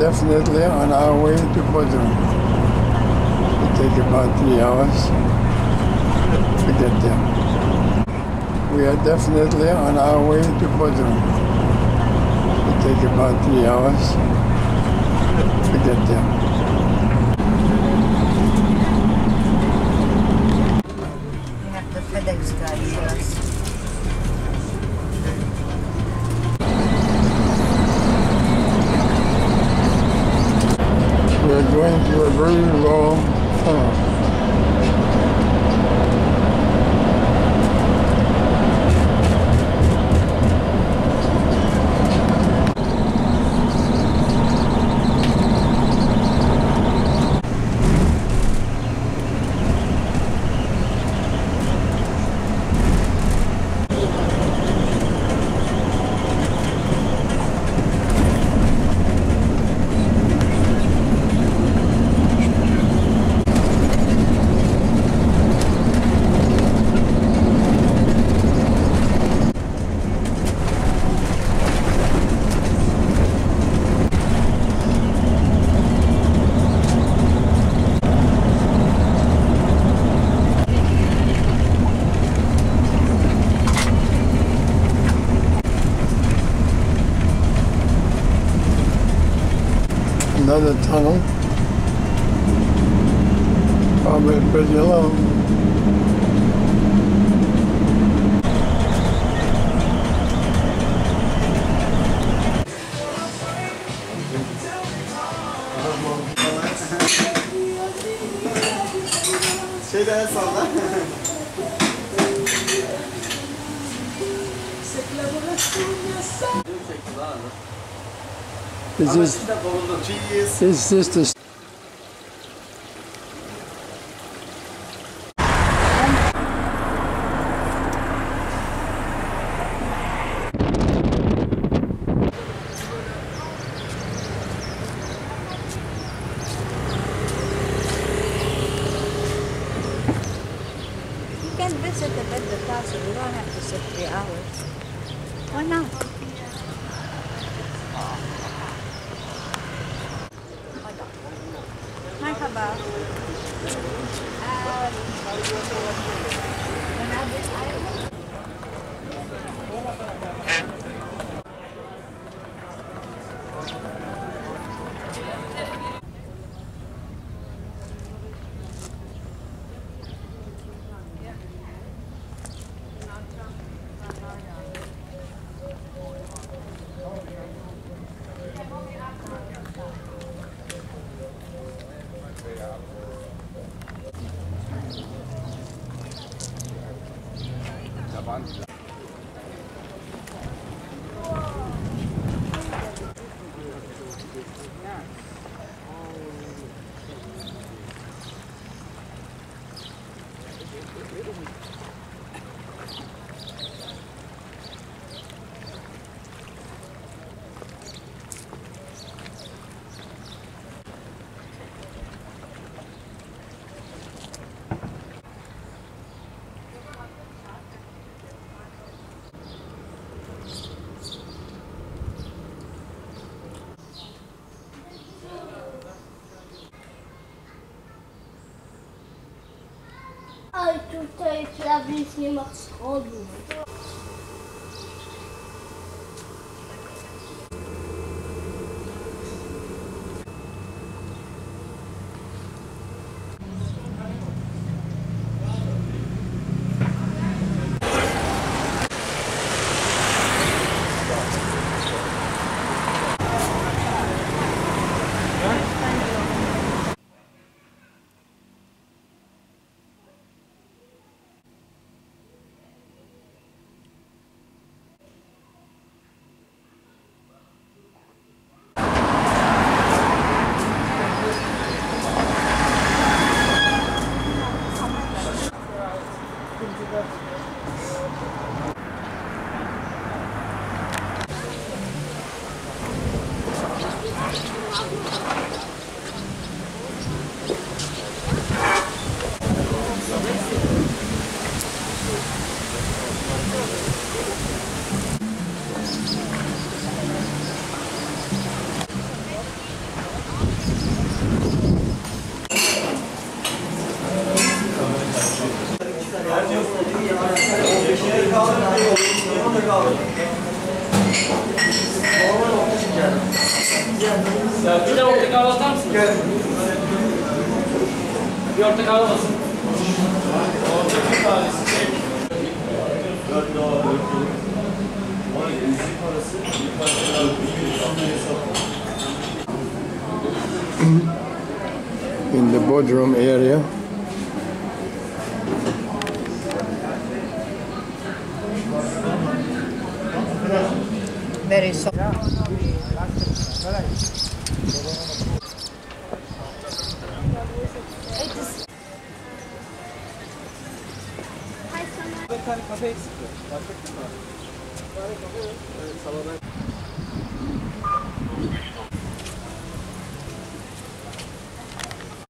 definitely on our way to Bodrum. It take about three hours to get there. We are definitely on our way to Bodrum. It take about three hours to get there. We have the FedEx guy for us. We are going to a very long tunnel. Another tunnel. Probably pretty long. Şeyden salla. Is this, is this the You can visit the bed the castle. You don't have to sit three hours. Why not? about? Um, when I was island. Thank you. 많습니다. Tutaj je, aby nie ma schodu. Ya bir de orta kahve atar mısın? Gel. Bir orta kahve basın. Orta parası, bir parça daha bir yüz. In the boardroom area, very soft. Hi, Sana.